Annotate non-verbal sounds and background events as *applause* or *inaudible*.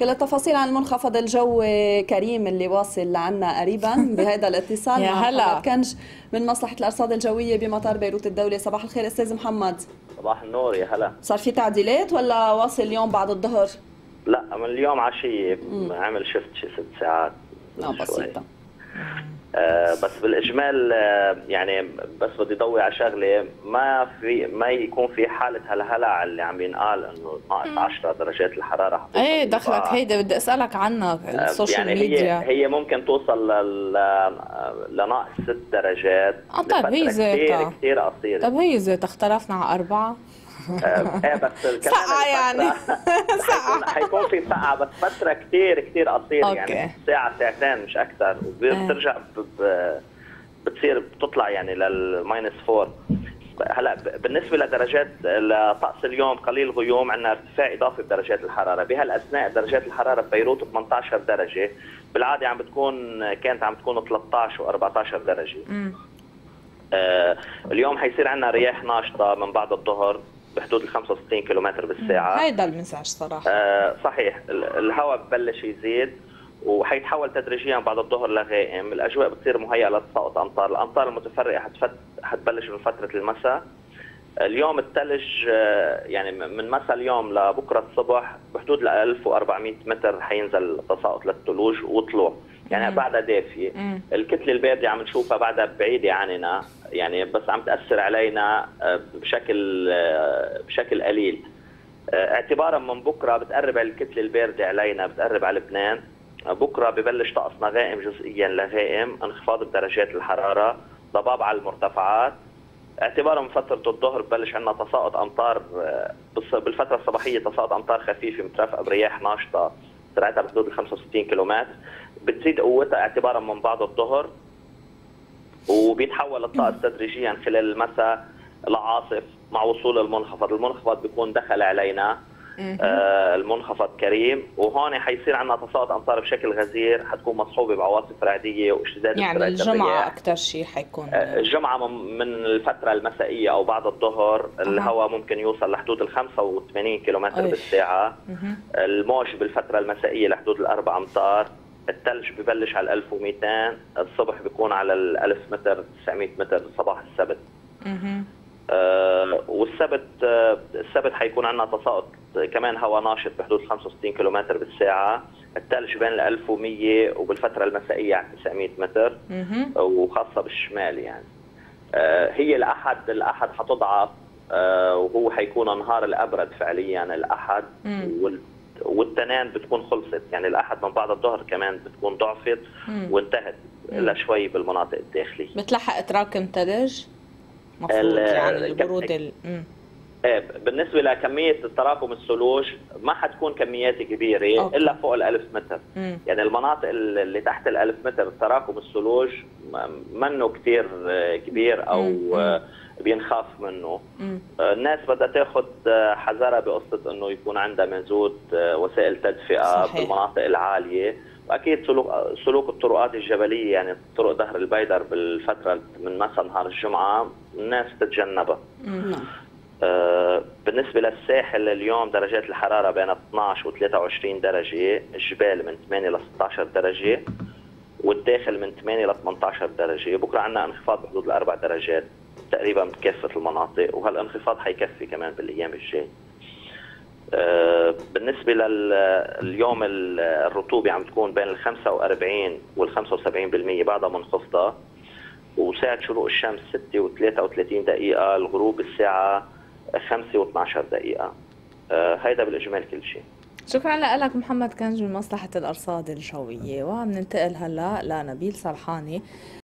كل التفاصيل عن المنخفض الجوي كريم اللي واصل لعنا قريبا *laughs* بهذا الاتصال يا مع هلا. محمد كنج من مصلحة الأرصاد الجوية بمطار بيروت الدولي صباح الخير أستاذ محمد صباح النور يا هلا صار في تعديلات ولا واصل اليوم بعد الظهر؟ لا من اليوم عشية عامل شفت شي ست ساعات لا شوي. بسيطة آه بس بالإجمال آه يعني بس بدي ضوي على شغلة ما في ما يكون في حالة هالهلع اللي عم ينقال إنه ناقص 10 درجات الحرارة إيه دخلك. هيدا بدي أسألك عنها آه، ال social يعني ميديا هي هي ممكن توصل لل لناقص 6 درجات آه، طيب، هي ذاتها. كثير كثير قصيرة طب هي اذا اختلفنا على أربعة آه، إيه بس سقعة يعني. الفترة- حيكون *laughs* في سقعة بس فترة كثير كثير قصيرة okay. يعني ساعة ساعتين مش أكثر وبترجع. ب... بتصير بتطلع يعني لل minus 4 هلا ب- بالنسبة لدرجات لطقس اليوم قليل غيوم عندنا ارتفاع إضافي بدرجات الحرارة بهالأثناء درجات الحرارة ببيروت 18 درجة بالعادة عم بتكون كانت عم تكون 13 و14 درجة مم. آه اليوم حيصير عندنا رياح ناشطة من بعد الظهر بحدود ال 65 كم بالساعة. هيدا المزعج صراحة. آه صحيح. ال- الهواء ببلش يزيد وحيتحول تدريجيا بعد الظهر لغائم، الأجواء بتصير مهيئة لتساقط أمطار، الأمطار المتفرقة حتفت حتبلش من فترة المساء. اليوم الثلج آه، يعني من مساء اليوم لبكرة الصبح بحدود ل 1400 متر حينزل تساقط للثلوج وطلوع، يعني. بعدها دافية. الكتلة الباردة عم نشوفها بعدها بعيدة عننا يعني بس عم تأثر علينا آه، بشكل آه، بشكل قليل. آه، اعتبارا من بكرة بتقرب على الكتلة الباردة علينا بتقرب على لبنان. بكرة ببلش طقسنا غائم جزئيا لغائم انخفاض بدرجات الحرارة ضباب على المرتفعات. اعتبارا من فترة الظهر ببلش عندنا تساقط أمطار بالص- بالفترة الصباحية تساقط أمطار خفيفة مترافقة برياح ناشطة. سرعتها بحدود ال 65 كيلومتر. بتزيد قوتها اعتبارا من بعد الظهر وبيتحول الطقس تدريجيا خلال المساء لعاصف مع وصول المنخفض، المنخفض بيكون دخل علينا المنخفض كريم وهون حيصير عندنا تساقط امطار بشكل غزير حتكون مصحوبة بعواصف رعديه واشتداد يعني الجمعة. أكثر شيء حيكون آه، الجمعة من الفترة المسائية أو بعد الظهر الهواء ممكن يوصل لحدود ال 85 كيلومتر أيش. بالساعة مهم. الموج بالفترة المسائية لحدود الأربع أمتار الثلج ببلش على 1200 الصبح بيكون على ال 1000 متر 900 متر صباح السبت. آه والسبت آه السبت حيكون عندنا تساقط كمان هواء ناشط بحدود 65 كيلومتر بالساعة. الثلج بين ال 1100 وبالفترة المسائية على 900 متر. وخاصة بالشمال يعني. آه، هي الأحد الأحد حتضعف. آه، وهو حيكون النهار الأبرد فعليا الأحد. مم. وال- والتنين بتكون خلصت. يعني الأحد من بعد الظهر كمان بتكون ضعفت. وانتهت. إلا شوي بالمناطق الداخلية. بتلحق تراكم ثلج مفروض يعني الكم- البرود ال... مم. إيه، بالنسبة لكمية تراكم الثلوج ما حتكون كميات كبيرة okay. إلا فوق الألف متر مم. يعني المناطق اللي تحت الألف متر تراكم الثلوج منه كتير آه، كبير أو مم. آه، بينخاف منه. آه، الناس بدها تاخذ حذرها بقصة إنه يكون عندها موجود آه، وسائل تدفئة صحيح. بالمناطق العالية وأكيد سلوك سلوك الطرقات الجبلية يعني طرق ظهر البيدر بالفترة من مساء نهار الجمعة الناس تتجنبها. آه، بالنسبة للساحل اليوم درجات الحرارة بين 12 و 23 درجة الجبال من 8 ل 16 درجة والداخل من 8 ل 18 درجة بكرة عندنا انخفاض بحدود الأربع درجات تقريبا بكافة المناطق وهالانخفاض حيكفي كمان بالأيام الجاي آه، بالنسبة لليوم الرطوبة عم تكون بين ال 45 وال 75% بعدها منخفضه وساعة شروق الشمس 6 و 33 دقيقة الغروب الساعة 5 و 12 دقيقة. آه، هيدا بالإجمال كل شيء. شكرا لك محمد كنج من مصلحة الأرصاد الجوية وعم ننتقل هلأ لنبيل صلحاني